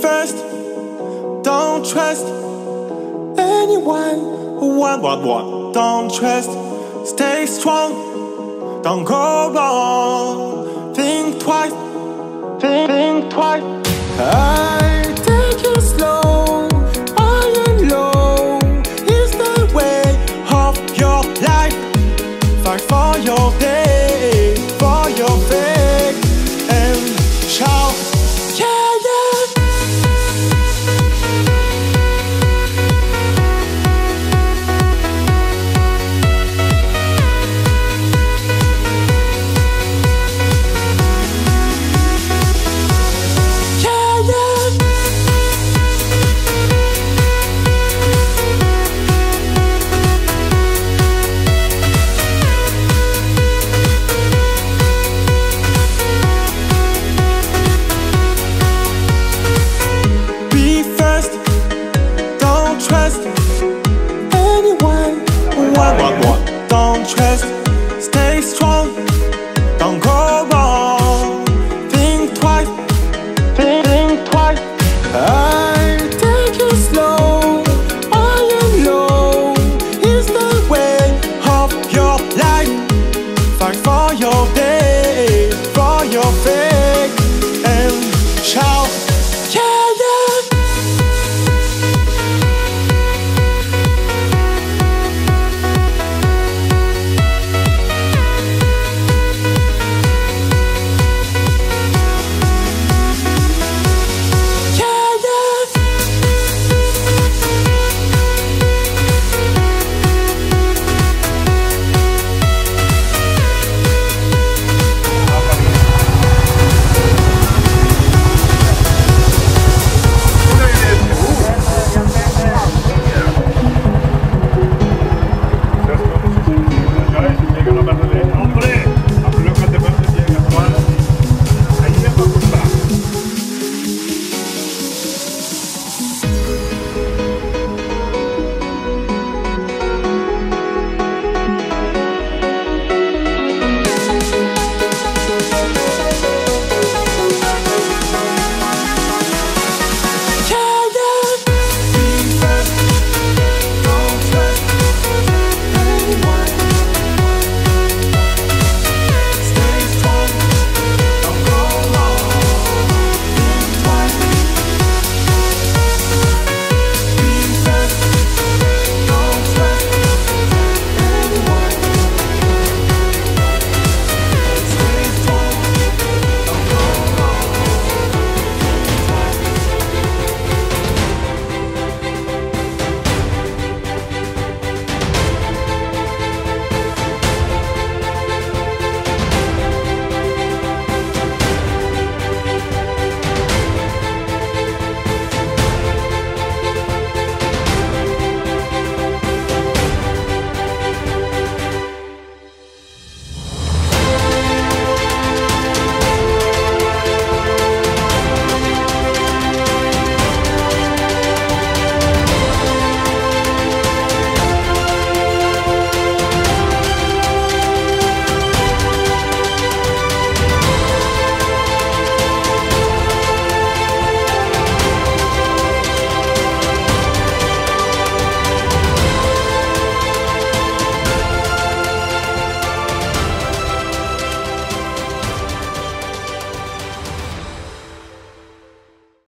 first. Don't trust anyone. What, what, what? Don't trust. Stay strong. Don't go wrong. Think twice. Think, think twice. I take it slow. The way of your life. Fight for your day. One, Don't trust